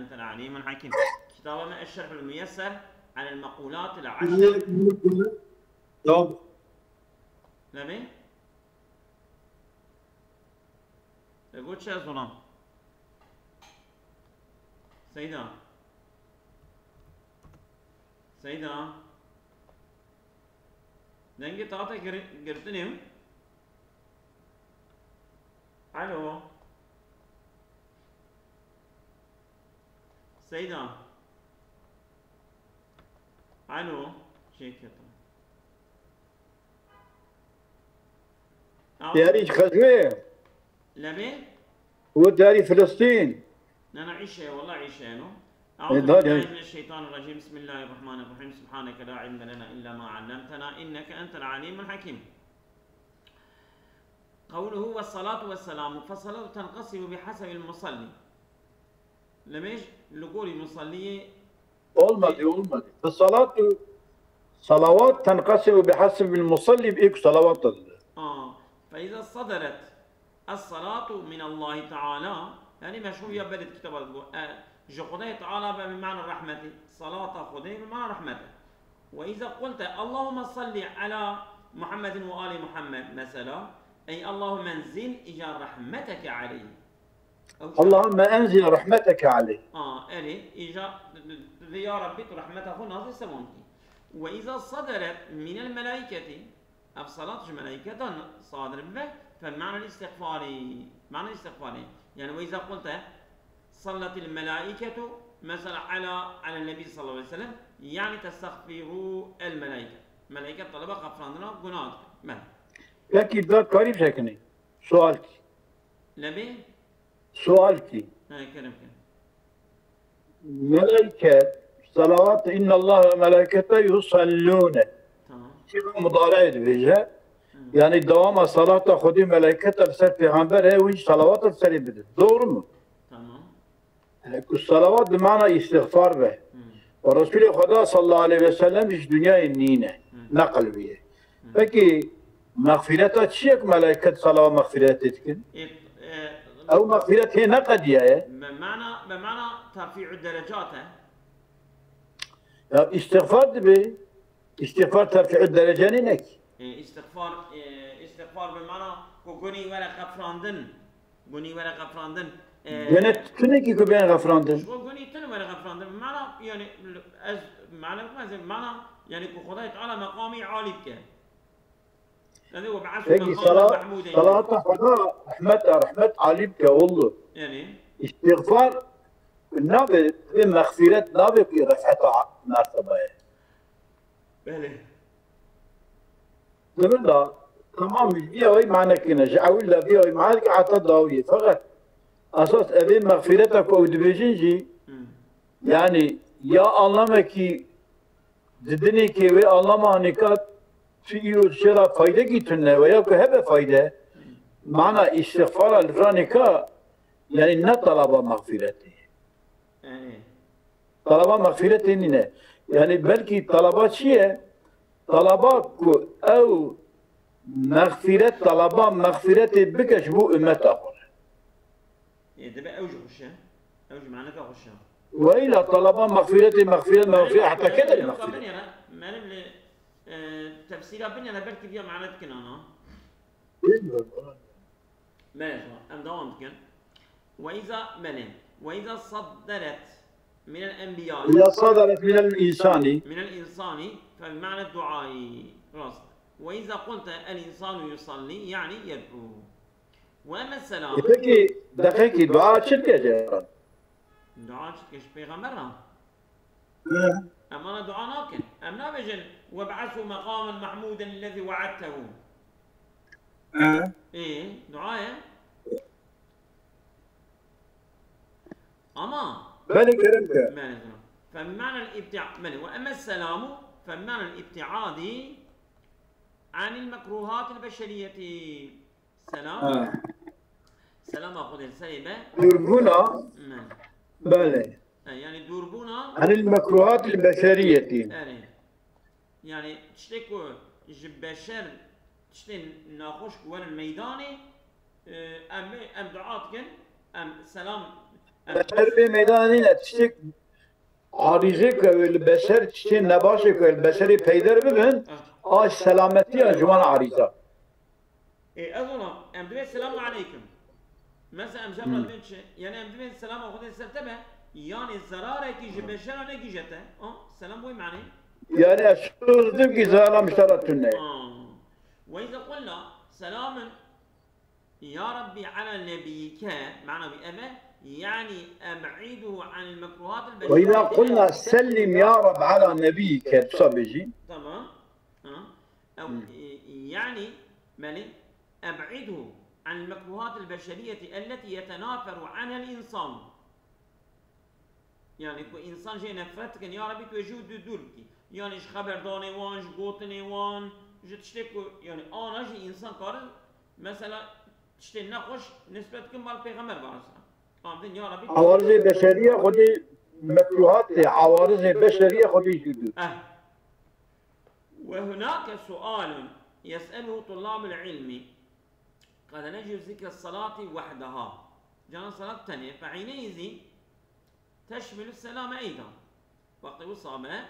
أنت العليم الحكيم كتابنا الشرح الميسر على المقولات العشر طب. لمي؟ يقول شيء ظلام سيدة. سيدة. دنگی تاتا گرتنیم ألو. سيدة ألو شيك داري غزوة. لمي وداري فلسطين. أنا عيشة والله عيشة أنا. أعوذ بالله من الشيطان الرجيم. بسم الله الرحمن الرحيم. سبحانك لا علم لنا إلا ما علمتنا إنك أنت العليم الحكيم. قوله والصلاة والسلام فالصلاة تنقسم بحسب المصلي. لميش لقول المصلي olmadı olmadı. الصلاة صلوات تنقسم بحسب المصلي بإيك صلوات. آه. فإذا صدرت الصلاة من الله تعالى يعني يا بدت كتاب آه جو خدای تعالى بمعنى رحمته صلاة خدای بمعنى رحمته وإذا قلت اللهم صل على محمد وآل محمد مثلا أي اللهم انزل إجا رحمتك عليه. اللهم أنزل رحمتك عليه. آه ألي إجا يا ربي رحمته ناظر سمونتي. وإذا صدرت من الملائكة اف صلاه الملائكه صادر به فمعنى الاستغفاري معنى الاستغفاري يعني وإذا قلت صلت الملائكة مثلا على على النبي صلى الله عليه وسلم يعني تستغفروا الملائكة. ملائكة طلبة غفراننا جنات ما Peki dört garip şekli. Sual ki. Sual ki Meleke salavat innallah ve melekete yusallune Şimdi müdahale edileceği yani devama salata hudi meleket efser peygamber e uç salavat efseri bilir. Doğru mu? Tamam. E, salavat demana istiğfar ve. Ve Resulü Huda sallallahu aleyhi ve sellem iş dünyayı nine. Ne kalbiye. Peki mağfirete çiçek meleket salavat mağfiret etkin? Ev mağfiret he ne kadiye? بمعنى بمعنى ترفيع الدرجات ها؟ Ya istiğfar gibi. İstiğfar terfi'ü dereceni ne ki? إيه، استغفار إيه، استغفار بمعنى كوني ولا غفراندن كوني ولا غفراندن ne ki ki ben gafrandın? شو كوني تن ولا غفراندن بمعنى يعني از معنى معنى يعني خداي تعالى مقامي عالي بك هذا هو بعث Peki مقام salat, محمود salata huda rahmet rahmet alip ke oldu. يعني İstiğfar nabi ve mağfiret nabi ki refata mertebeye. بله Demin da tamam bir oy manakine ja'avilla bir oy manak hatta dawiye fakat asas evi mağfirete ko udbejinci مم. yani ya anlama ki dedini ki ve anlama nikat تيو شرا فايدة كيتنا ويا كهبة فايدة معنى استغفار الرانكا يعني نا طلبة مغفرة طلب مغفرة نينا يعني بلكي طلبات شيء طلبة أو مغفرة طلبة مغفرة بكش بو أمتا أخر يدبع أوجه غشا أوجه معنى غشا وإلا طلبة مغفرة مغفرة مغفرة حتى كده المغفرة تفسيرها بنينا بركي فيها معنات كنا أنا. ماشي. أم دوام كن وإذا ملين وإذا صدرت من الأنبياء. إذا صدرت من الإنسان. من الإنسان فبمعنى الدعاء. خلاص. وإذا قلت الإنسان يصلي يعني يدعو. وأما السلام. Peki dakiki dua çıkacak. دعاء كش بيغمرنا أما أنا دعاء ناكن. أم نابجن. وابعثوا مقاما محمودا الذي وعدته. إيه دعاء أما. Beni kerim ما نزل فمعنى الابتعاد من وأما السلام فمعنى الابتعاد عن المكروهات البشرية. سلام. سلام أخذ السلبة Durbuna نعم. böyle. يعني دوربونا عن المكروهات البشرية. يعني يعني تشتكوا جبشر تشتين ناخوش كوان الميداني اه، ام ام دعاتكن ام سلام beşer bir meydanı tiştik arize köy beşer tiştin nebaşı köy beşeri peyder bibin aş selameti ya juman ariza. إيه أظن أم دبي السلام عليكم مثلا أم جبرة بنتش يعني أم دبي السلام أخذ السرتبة يعني الزرارة كي جبشرة نكي جته أه سلام بوي معني Yani sözlüm ki zalam işaretünne. آه. وإذا قلنا سلام يا ربي على نبيك معنى بأبه يعني أبعده عن المكروهات البشرية وإذا قلنا سلم يا رب على نبيك تصبجي تمام؟ أو يعني مالي أبعده عن المكروهات البشرية التي يتنافر عنها الإنسان يعني كو إنسان جاي نفرتك يا ربي توجه دورك يعني إيش خبر داني وان قوتني وان إيش تشتكو يعني أنا جي إنسان كار مثلا تشتي نخوش نسبة كم مال پیغمبر بارسا آمدن يا ربي عوارض بشریه خودی مکروهات عوارض بشریه خودی جدو. وهناك سؤال يسأله طلاب العلم قد نجد ذكر الصلاة وحدها جانا الصلاة الثانية فحينئذ تشمل السلام أيضا وقت الصلاة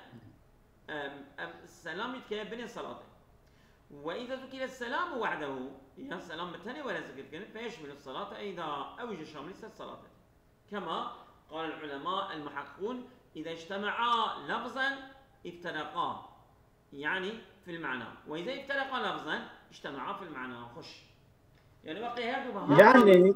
السلام يتكلم بين الصلاة وإذا ذكر السلام وحده يا السلام الثاني ولا ذكر كلمة فيشمل الصلاة أيضا أو شامل الصلاة كما قال العلماء المحققون إذا اجتمعا لفظا افترقا يعني في المعنى. وإذا افترقا لفظا اجتمعا في المعنى. خش يعني وقت هردو بها يعني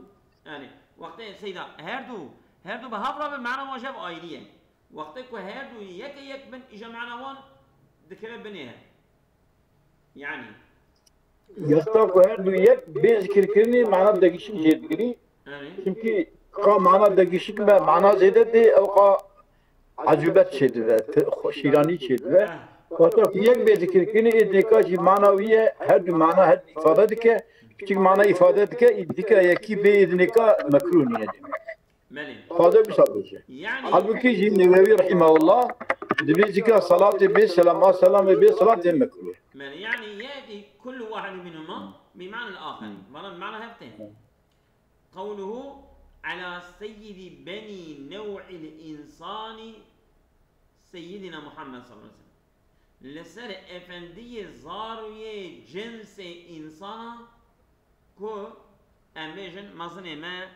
يعني وقت سيدا هردو هردو بهافرا بالمعنى موجب آيلية. وقت كو هردو يك يك بن إجا معنى وان ذكر بنيها يعني yatak ve her dünyet bir zikirkirini mana degişik jedgiri يعني çünkü ka mana degişik ve mana zede de o ka acubet şeydi ve şirani şeydi ve Fakat yek bir zikirkirini idnika ki manaviye her dü mana her ifade dike küçük mana ifade dike idnika yeki bir idnika mekruniye demek. Bir sadece. يعني Cin Nevevi Rahimahullah bir zikir salatı bir selama selam ve bir salat mekruh. ملي يعني يأتي كل واحد منهما بمعنى الآخر مرة بمعنى هفتين قوله على سيد بني نوع الإنسان سيدنا محمد صلى الله عليه وسلم لسر افندی زاروی جنس انسان کو امیجن مزن ما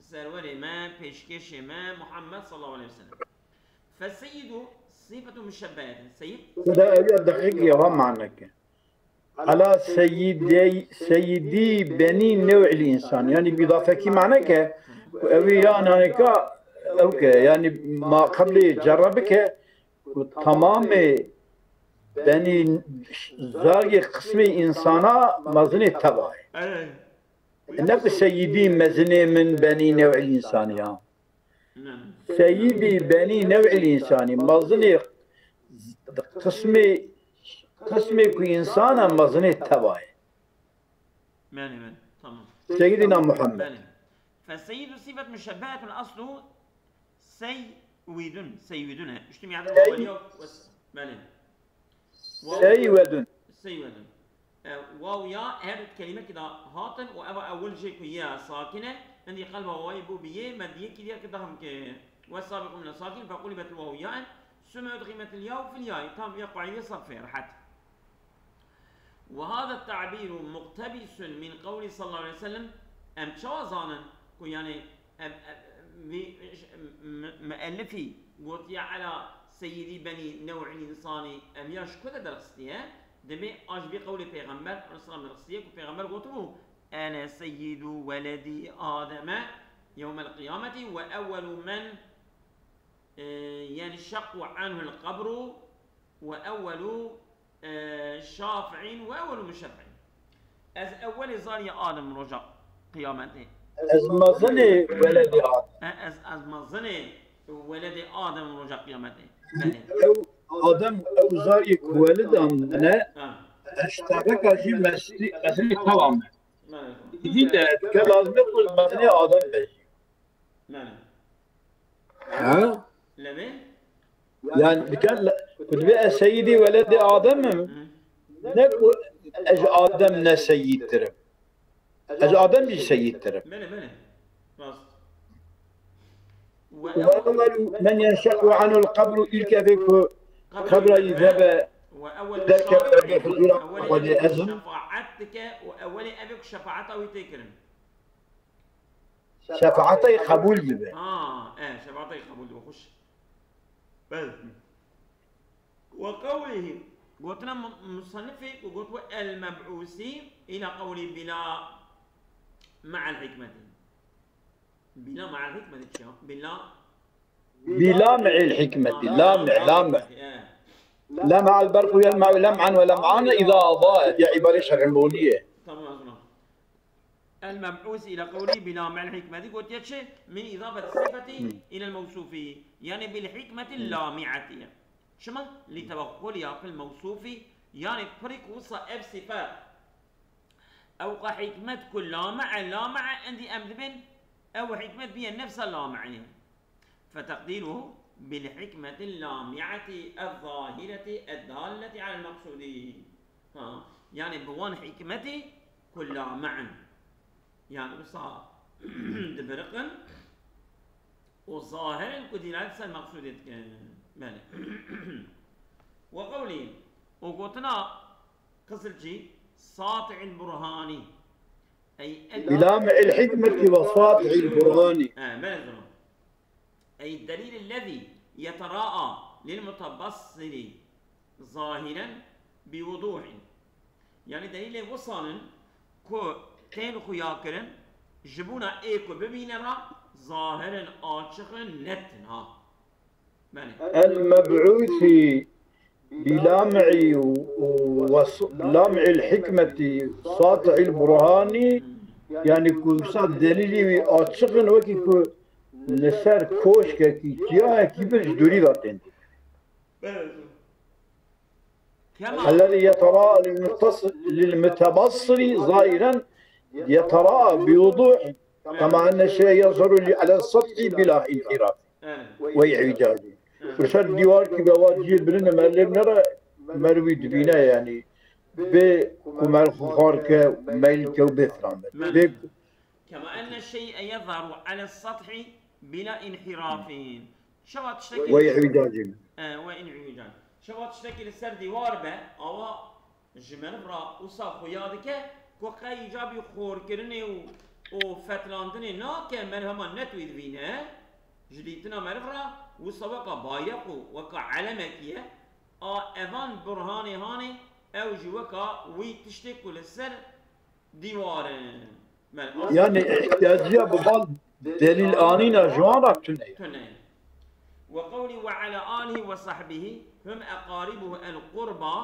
سرور ما پیشکش ما محمد صلى الله عليه وسلم فالسيد صفة مشبهة سيد وده أبي دقيق يا هم عنك على سيدي سيدي بني نوع الإنسان يعني بإضافة معنى ك أبي يعني هيك أوكي يعني ما قبل جربك تمام بني زاغي قسم إنسانا مزني تبعي إنك سيدي مزني من بني نوع الإنسان يا نعم سيدي بني نوع الإنسان مزني قسمي قسمي كي إنسانا مزني تبعي ماني ماني تمام سيدنا محمد ماني فالسيد صفة مشبهة الأصل سيد سيدنا اجتمع على الواو والياء والس- ماني آه، واو يا هذه الكلمة كده هاتن وأبا أول شيء يا ساكنة. عندي قلبها واي بو بيه مدية كده كده هم ك والسابق من الساكن. فقلبت الواو ياء ثم أدغمت الياء في الياء. تم يقع يصف رحت. وهذا التعبير مقتبس من قول صلى الله عليه وسلم أم شوازانا. يعني أم مؤلفي. يا على سيدي بني نوع الإنساني أم ياش كذا درستيها دمي أش بقول پیغمبر عليه الصلاة والسلام پیغمبر له أنا سيد ولدي آدم يوم القيامة وأول من آه، ينشق عنه القبر وأول آه، شافع وأول مشفع. از أول زار يا آدم رجع قيامته از مزني ولد آدم. از از مظنه ولد آدم رجع قيامته بله آدم أو زاري ولد أمنا آه. اشتبك في مسلي مسلي تمام ماله جديد كلازم يقول مزني آدم بي ماله ها لبه يعني كان كنت بقى سيدي ولد آدم مم. نقول أج آدم نا سيد ترم أج آدم جي سيد ترم بله بله راست وأول من ينشق عنه قبل يذهب وأول ذلك حضر أول وقد أبيك أذن. شفاعتك وأول أبيك شفاعته ويتكرم شفاعتي قبول به آه آه شفاعته قبول. وخش. بل. وقوله قلتنا مصنفي وقلت المبعوثي إلى قولي بلا مع الحكمة. بلا مع الحكمة؟ بلا بلامع الحكمة لامع لامع. آه. لا مع البرق يلمع لمعا ولمعان إذا أضاءت يا عبارة تمام المبعوث إلى قولي بلا مع الحكمة قلت يتشي من إضافة الصفة إلى الموصوف يعني بالحكمة اللامعة. شما لتوقلها في الموصوف يعني فرق وصى أب صفات أو حكمة كل لامع لامع عندي أمد بن أو حكمة بها النفس اللامعة. فتقديره بالحكمة اللامعة الظاهرة الدالة على المقصود ها؟ يعني بوان حكمتي كلها معا. يعني بصا دبرقن وظاهر كدينات المقصود بله وقولي وقلتنا قصرتي ساطع البرهاني. أي بلامع الحكمة وساطع البرهان آه ما يزرون. أي الدليل الذي يتراءى للمتبصر ظاهرا بوضوح. يعني دليل وصل كو تين خياكرن جبونا ايكو ببيننا ظاهرا آشقا نتنا المبعوث بلامع ولامع الحكمة ساطع البرهان يعني صار دليلي أتشغن وكي كو كوشكا كي تياها كي برش دوري كما الذي يتراءى للمتبصر ظاهرا يتراءى بوضوح كما أن الشيء يظهر على السطح بلا انحراف. وإعجاز. وشر ديوار كي بواجي برنا مالب نرى مروي دبينا يعني ب كمال خارك ميلك وبثران ب كما أن الشيء يظهر على السطح بلا انحراف شو تشتكي وإعجاز آه وإن عيجان شو تشتكي للسر ديوار به أو جمال برا وصا خيادك كو قاي جابي خور كرني و وفتلاندني نا كمل هما نتويد بينا جديتنا مرفرا وصا وقا بايق وقا علمكية آ اذان برهاني هاني او جي وقا وي تشتكي للسر ديوار مال يعني احتياجية ببال دليل آنينا جوان رابطني تنين وقولي وعلى آله وصحبه هم أقاربه القربى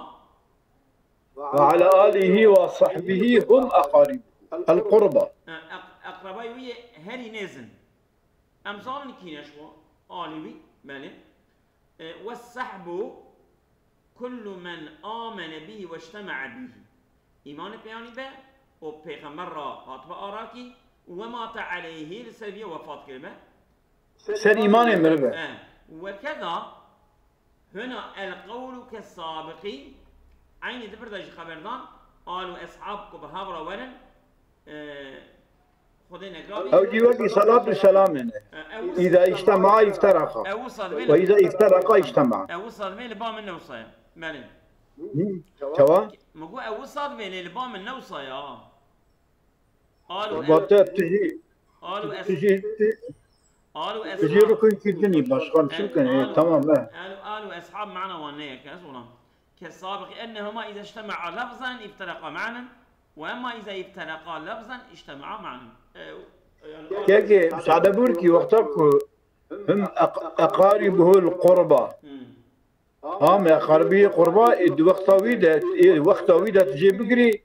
وعلى آله وصحبه هم أقارب القربى أق- أقرباي ويا هري نزن أمثال كينا شو آلوي بله. أه، والسحب كل من آمن به واجتمع به. إيمان بياني به وبيغمبر را قاطب آراكي ومات عليه لسبيه وفاة كلمة. سر إيمان مربع. آه. وكذا هنا القول كالسابق. عين دبردج خبردان. قالوا أصحابكم بهابرا ولن آه، أو جيوتي صلاة السلام إذا أوصل بين وإذا افترقا اجتمعا أوصل بين البام النوصايا مالين تمام مقو أوصل بين البام النوصايا قالوا تجي تجي قالوا تجي ركن كدني باشخان شو كان؟ إيه، تمام. قالوا قالوا أصحاب معنا ونيا كاسولا كالسابق أنهما إذا اجتمعا لفظا افترقا معنا وأما إذا افترقا لفظا اجتمعا معنا. آه، يعني كيكي سعد بوركي وقتك هم أقاربه القربى. هم أقاربه قربى إد وقت ويدا وقت ويدا تجي بقري.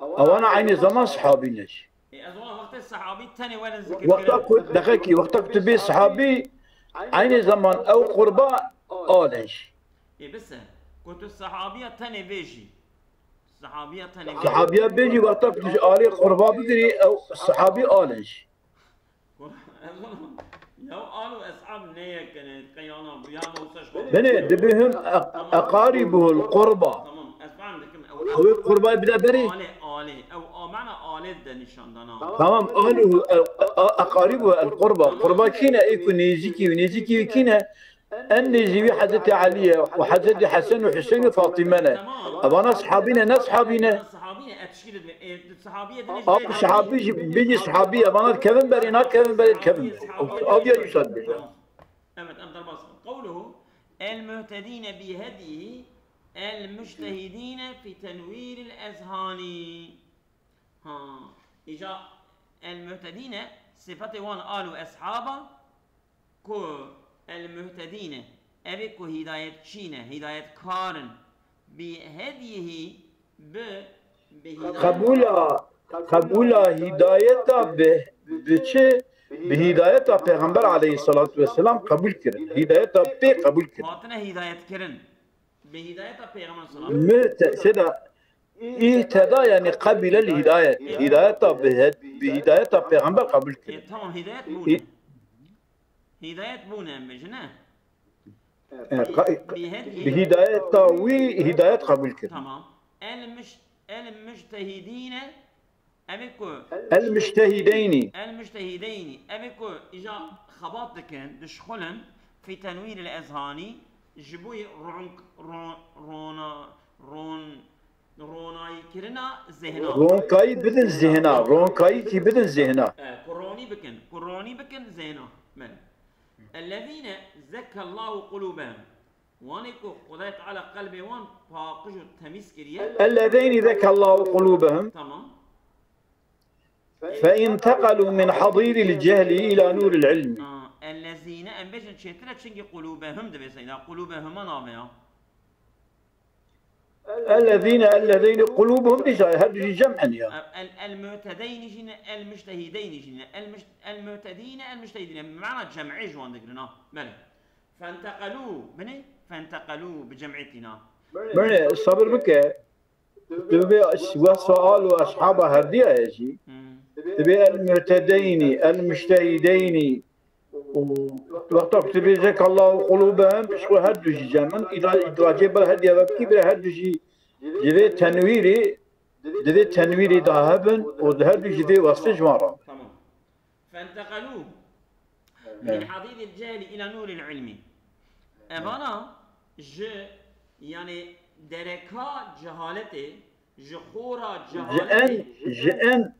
أو أنا عيني زمان صحابي اظن وقت الصحابي الثاني وين الذكر وقتك دقيقي وقتك تبي صحابي عيني زمان أو قربى آلش. إيه بس كنت الصحابيه الثاني بيجي الصحابيه الثاني صحابي بيجي وقتك تجي آلي قربى بقري أو صحابي آلش. لو قالوا اصحاب نية كانت قيانا يا موسى بني دبهم أقاربه القربى تمام اسمع عندك هو القربى بدأ بري تمام. أهله أقاربه القربى قربى كينا إيكو نيزيكي ونيزيكي كينا النيزي حضرت علي وحضرت حسن وحسين وفاطمة تمام. أبانا صحابينا ناس صحابينا الصحابية أتشكيل الصحابية ده أب صحابي بيجي صحابي أبانا كيفن بري نار كيفن بري كيفن أمد البصر قوله المهتدين بهديه المجتهدين في تنوير الأذهان ها. إجا المهتدين صفة وان قالوا أصحابا كو المهتدين أبي كو هداية شينة هداية كارن بهديه ب قبولا قبولا هدايتا به بچه به هدايتا پیغمبر عليه الصلاة والسلام قبول کرد هدايتا بي قبول کرد هاتنا هداية كرن بهداية پیغمبر صلى الله عليه وسلم اهتدى يعني قبل الهداية. هدايتا به بهدايتا پیغمبر قبول إيه، کرد تمام هداية بونا. هداية بونا بجنا بهديه بهدايتا وي هداية قبول کرد تمام. المش المجتهدين أبيكو. المجتهدين. المجتهدين أبيكو. إجا خباطكن دشخلن في تنوير الأذهان جبوي رونك رون رونا رون روناي كرنا ذهنا رونكاي بدن ذهنا رونكاي كي بدن ذهنا آه، كوروني بكن كوروني بكن زينا من. الذين زكى الله قلوبهم. وانكو خداي تعالى قلبي وان باقجو تميز كريا الذين ذكى الله قلوبهم. تمام. فانتقلوا من حضير الجهل إلى نور العلم. آه. الذين انبجن شترا تشنجي قلوبهم ده بيسينا قلوبهم نابيا الذين الذين قلوبهم لجاي هذا جمعا يا ال- المعتدين جينا المجتهدين المج... المعتدين المجتهدين. بمعنى جمعي جوان دقرنا. بله فانتقلوا. بني؟ فانتقلوا بجمعتنا. من الصبر بك تبي وسؤال أصحاب هدية يا مم. تبي المعتدين المجتهدين وقتك تبي ذكى الله قلوبهم بشكو هدو جي جمعا إذا إذا جيب الهدية وكي بلا هدو جي جذي تنويري جذي تنويري ذهبا وهدو جذي وسط جوارا تمام فانتقلوا من حضيض الجهل إلى نور العلم ابانا ج يعني دركا جهالته جخورا جأن جهالته جأن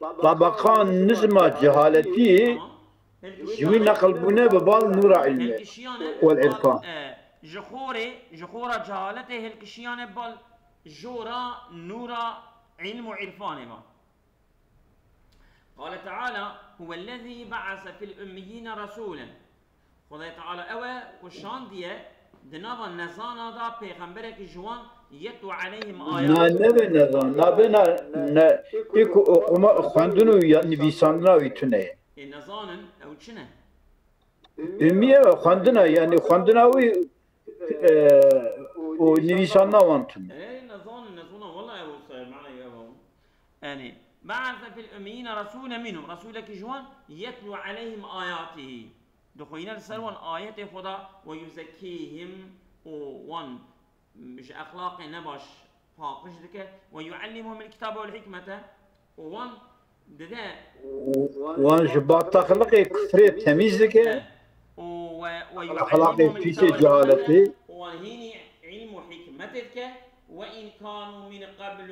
طبقان نزمة جهالتي جوي نقل بنا ببال نور علمي الكشيانة والعرفان. جخوري جخورا جهالته الكشيانة بال جورا نورا علم وعرفان بال قال تعالى هو الذي بعث في الأميين رسولا خدای تعالى أوى وشان ديه دنابا نزانا دا پیغمبرك جوان يتلو عليهم نا آيات نبي نظام نبي نا نا إيكو أقوما خواندنو يا نبيساندنا ويتونه نزانا أو چنه إمية خواندنا يعني خواندنا وي ونبيساندنا وانتون إيه نظام نزونا والله يا أبو صاير معنا يا أبو. يعني بعث في الأميين رسولا منهم. رسولك جوان؟ يتلو عليهم آياته. دخوينا السروان آيات خدا ويزكيهم. وان مش أخلاق نباش فاقش دكه. ويعلمهم الكتاب والحكمة. وان دده وان جبات تخلقي كثرة تميزك و- أخلاق ويعلمهم في جهالتي وهيني علم حكمتك وإن كانوا من قبل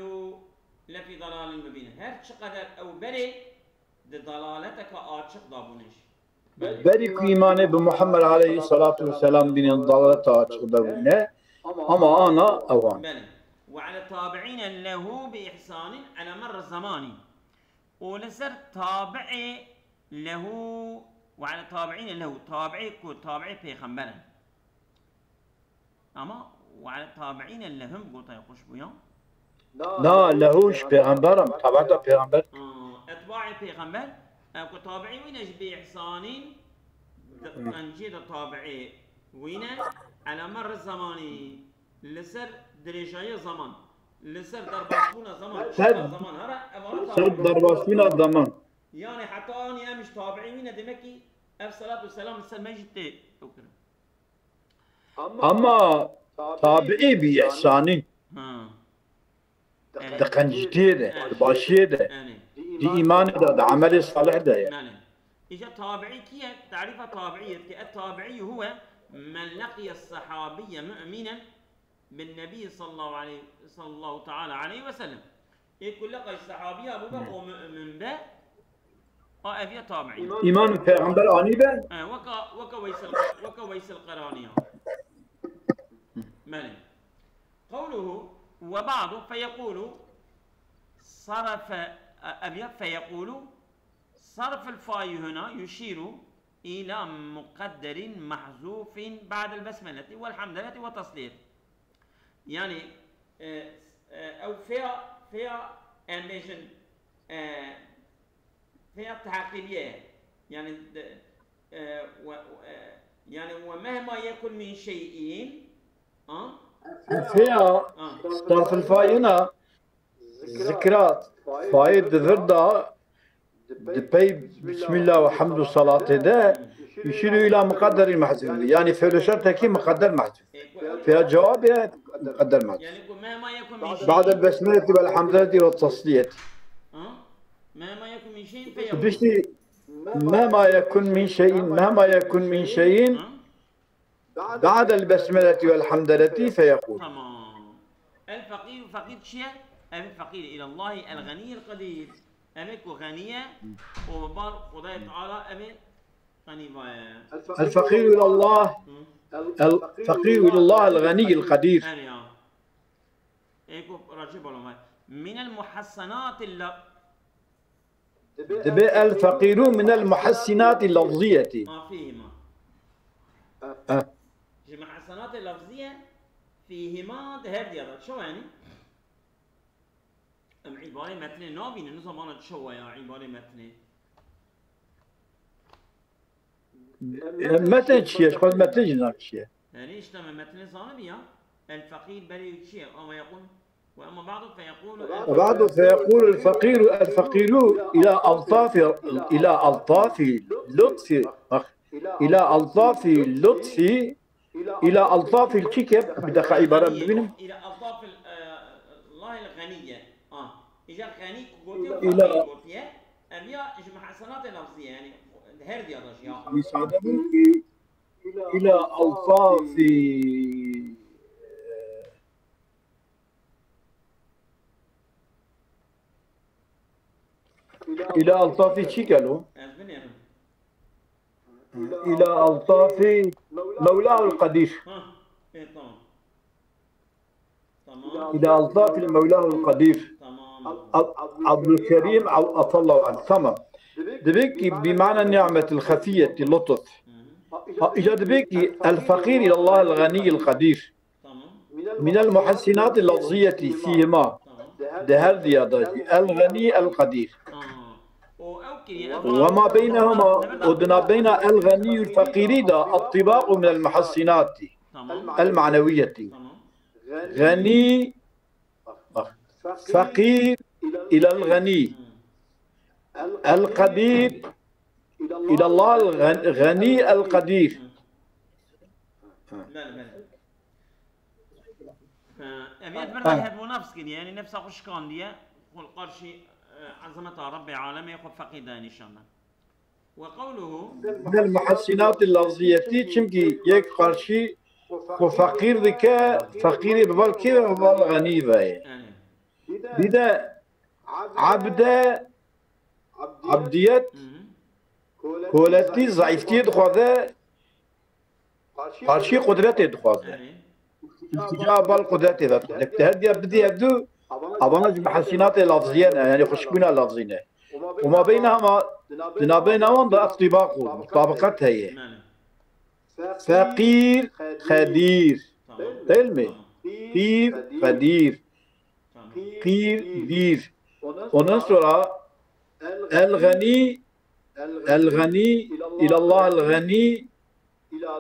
لفي ضلال مبين هر قدر أو بري ضلالتك آتشق دابونش. بريك إيماني بمحمد عليه الصلاة والسلام بين الضلالة أتشغدونا أما أنا أوان. وعلى التابعين له بإحسان على مر الزمان ولسر تابعي له وعلى التابعين له تابعي كو تابعي بيغمبرا أما وعلى التابعين لهم قلت يا قش بويا لا لهوش بيغمبرم طبعا بيغمبر آه، أتباع بيغمبر أكو تابعي وينش بإحسان أنجيد التابعي وين على مر الزمان لسر دريجاية زمان. لسر درباسبونا زمان سر- زمان. هرا سر الضمان يعني حتى أنا مش تابعي وين دمكي أف صلاة والسلام لسر ما جت أوكرا أما تابعي بإحسان ها. دقنجتي ده باشيه ده. دي ايمان ده ده عمل صالح ده. يعني. إجا تابعي كي تعريف تابعية كي التابعي هو من لقي الصحابي مؤمنا بالنبي صلى الله عليه صلى الله تعالى عليه وسلم. يقول لقى الصحابي أبو بكر ومؤمن به أبي تابعي إيمان پیغمبر آنی به؟ آه، وكا وكا ويسل وكا ويسل قرانيا مالي قوله وبعض فيقول صرف أبيض فيقول صرف الفاء هنا يشير إلى مقدر محذوف بعد البسملة والحمدلة والتصديق يعني آه، آه، أو فيها فيها ambition آه، فيها تعقيبية يعني يعني ومهما يكن من شيء آه؟ فيها طرف الفاينة ذكرات. فايد ذردا دبي بسم الله وحمد والصلاة ده يشير إلى مقدر محذوف يعني فلوساتها كي مقدر محذوف فيها جواب يا مقدر محذوف يعني بعد البسملة والحمدلة والتصديق آه مهما يكن من شيء فيقول مهما يكن من شيء مهما يكن من شيء؟ بعد البسملة والحمدلة فيقول. تمام. الفقير فقير شيء؟ أبي فقير إلى الله الغني القدير. أبيك غنية وبار خداي تعالى بايا الفقير إلى الله. الفقير إلى الله. الغني القدير. ما؟ من المحسنات دبي الفقير من المحسنات اللفظية. ما فيهما. أه. المحسنات اللفظية فيهما ذهب ديالك شو يعني؟ عبارة متن نابين نظام أنا شو يا عبارة متن؟ متى شيء قد متى جناك شيء يعني اشتم متن صانبيا الفقير بلي شيء أما يقول وأما بعض فيقول وبعد فيقول الفقير الفقير إلى ألطاف إلى ألطاف لطف إلى ألطاف لطف إلى ألطاف الكيكب بدك عبارة. منهم إلى ألطاف ال- الله الغنية آه إجا غني قلت إلى- أبيا إيش محسنات لفظية يعني أشياء إلى ألطاف إلى ألطاف أنا إلى ألطاف مولاه تمام إلى ألطاف المولاه القدير تمام. عبد الكريم عطى الله عنه تمام. دبيك بمعنى النعمة الخفية. اللطف. مم. إجا دبيك الفقير إلى الله الغني القدير. من المحسنات اللفظية فيهما. دهر ديادة الغني القدير. وما بينهما ودنا بين الغني الفقير ده الطباق من المحسنات المعنوية. غني فقير إلى الغني. القدير إلى الله الغني القدير. بله أبيات برضه يحبوا نفس كده يعني نفس أخش كان دي والقرشي عظمة ربي عالمي يخف فقيدا إن شاء الله. وقوله من المحسنات اللفظية چمكي يك قرشي وفقير ذكا فقير ببال كيف ببال غني باي يعني بدا عبد عبديت. كولتي ضعيفتي دخوذا قرشي قدرتي بال قدرتي ذات. لك تهدي بدي يبدو أبانج محسنات اللفظية يعني خشكونا لفظية وما بينهما بنا بينهما ده الطباق مطابقات هي يعني فقير خدير. تمام. علمي. قير تمام. قير دير. Ondan sonra الغني الغني إلى الله الغني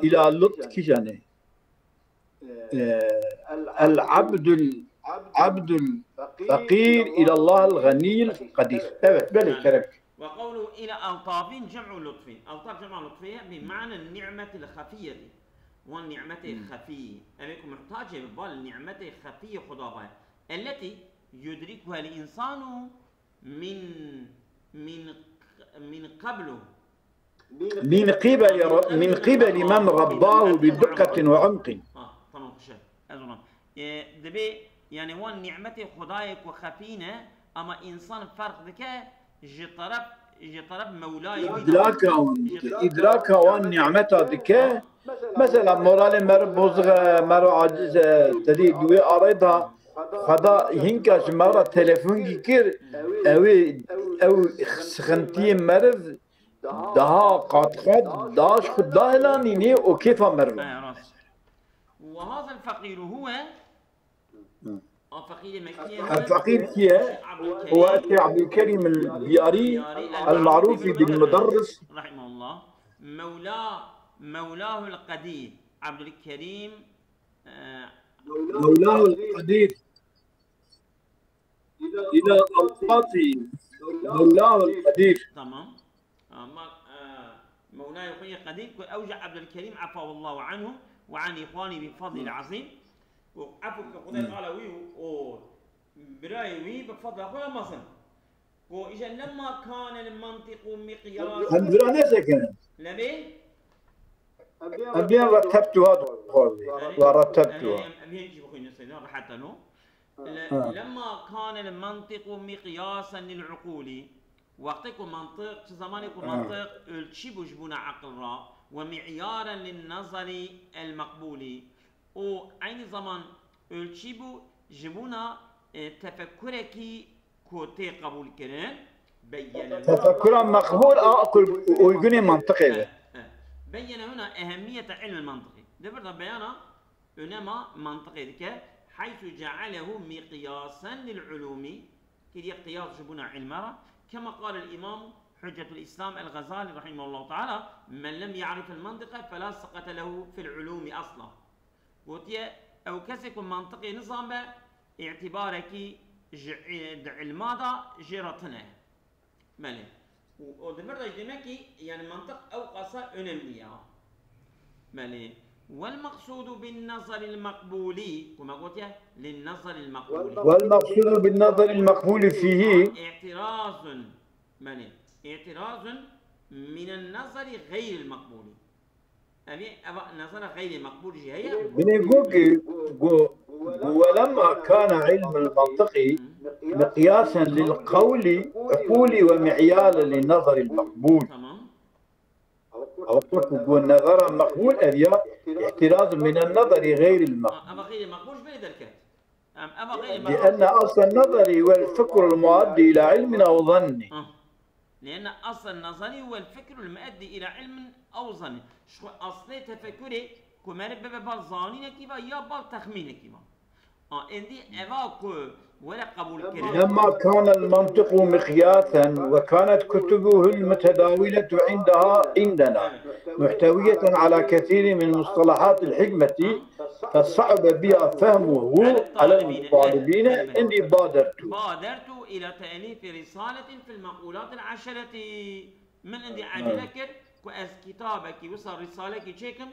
إلى لطف يعني آه، العبد العبد الفقير إلى الله الغني القدير. evet böyle كلامك وقوله إلى ألطاف جمع لطف. ألطاف جمع لطفية بمعنى النعمة الخفية. والنعمة الخفية أبيكم محتاجة ببال النعمة الخفية خدابها التي يدركها الإنسان من من من قبله. من قبل من قبل من رباه بدقة وعمق. طبعا أزونا إيه، دبي يعني وان نعمة خدايك وخفينة أما إنسان فرق ذكاء جي طرف مولاي إدراكا إدراكا وان نعمتا دكا مثلا مورال مر بوزغ مر عاجز تدي دوي أريدها خدا هنكاش مرة تلفون كير أوي أو سخنتي مرض daha قد داش خد داهلاني ني وكيف مرض آه، راس وهذا الفقير هو الفقير هي هو أتي عبد الكريم البياري المعروف بالمدرس رحمه الله مولاه مولاه القدير عبد الكريم مولاه القدير. إلى أوقاته مولاه القدير. تمام. آه، آه، مولاي أخوي قدير أوجع عبد الكريم عفى الله عنه وعن إخواني بفضل العظيم. وعفو كخدای تعالى وي و براي وي بفضل اخويا مصر واذا لما كان المنطق مقياس هندرانة سكن لبي أبيان رتبتها ورتبتها. سيدنا حتى له. آه. لما كان المنطق مقياسا للعقول وقتكم منطق زمانكم آه. منطق الشي بجبونا عقل را ومعيارا للنظر المقبول وعين زمان الشي بو جبونا تفكرك كوتي قبول كرن بين تفكرا مقبول أقول ويقولي منطقي آه، آه. بين هنا أهمية علم المنطق دبر بيانا إنما منطقي ذكاء حيث جعله مقياسا للعلوم كي قياس جبنا علمها كما قال الإمام حجة الإسلام الغزالي رحمه الله تعالى من لم يعرف المنطق فلا سقط له في العلوم أصلا. قلت أو كسك منطقي نظام اعتبارك علمادا جرتنا مالي ودمر demek ki yani mantık evkasa önemli ya. مالي؟ والمقصود بالنظر المقبولي كما قلت يا للنظر المقبولي والمقصود بالنظر المقبول فيه اعتراض. مالي؟ اعتراض من النظر غير المقبول. أبي نظر غير المقبول هي بنقول ولما كان علم المنطق مقياسا للقول عقولي ومعيالا للنظر المقبول. تمام أوقف النظر مقبول؟ أذيا احتراز من النظر غير المقبول. غير المقبول غير المقبول. لأن أصل النظر والفكر المؤدي إلى علم أو ظن. آه. لأن أصل النظري هو الفكر المؤدي إلى علم أو ظن. شو أصل تفكري؟ كمان بالظانين كيفا يا بالتخمين كيفا كريم. لما كان المنطق مقياسا وكانت كتبه المتداولة عندها عندنا محتوية على كثير من مصطلحات الحكمة فصعب بها فهمه على الطالبين إني بادرت. بادرت إلى تأليف رسالة في المقولات العشرة. من عندي عجلك كأس كتابك وصل رسالة شيكم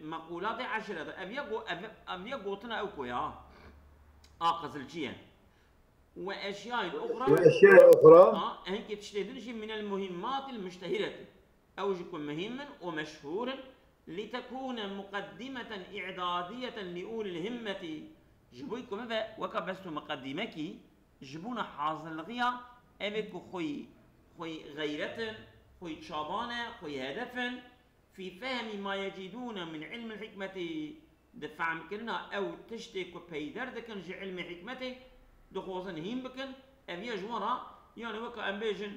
مقولات عشرة. أبي أقو أبي أقوتنا أو كويا آقز الجيان. وأشياء أخرى. وأشياء أخرى. آه هيك تشتهدون شيء من المهمات المشتهرة. أو يكون مهما ومشهورا لتكون مقدمة إعدادية لأولي الهمة. جبويكم هذا وكبست مقدمك. جبونا حاضر الغيا. أبك خوي خوي غيرة خوي شابانة خوي هدفا في فهم ما يجدون من علم الحكمة دفع مكرنا أو تشتك وبيدر دكن جي علم حكمته دخوزن هين بكن أبي جوارا يعني وكا أمبيجن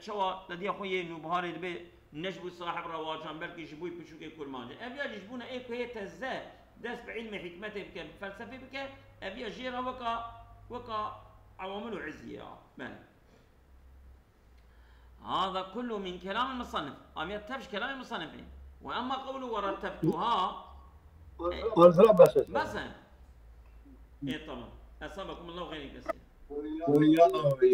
تشوا لدي أخوي إنه بهاري دبي نجبو صاحب رواجان بلكي جبوي بشوكي كل مانجا أبي جبونا إيه كوي تزا دس بعلم حكمته بك فلسفة بك أبي جيرا وكا وكا عوامل عزية. من هذا كله من كلام المصنف. أم يتبش كلام المصنف وأما قوله ورتبتها بس. بس. إيه طبعا. أصابكم الله خير كثير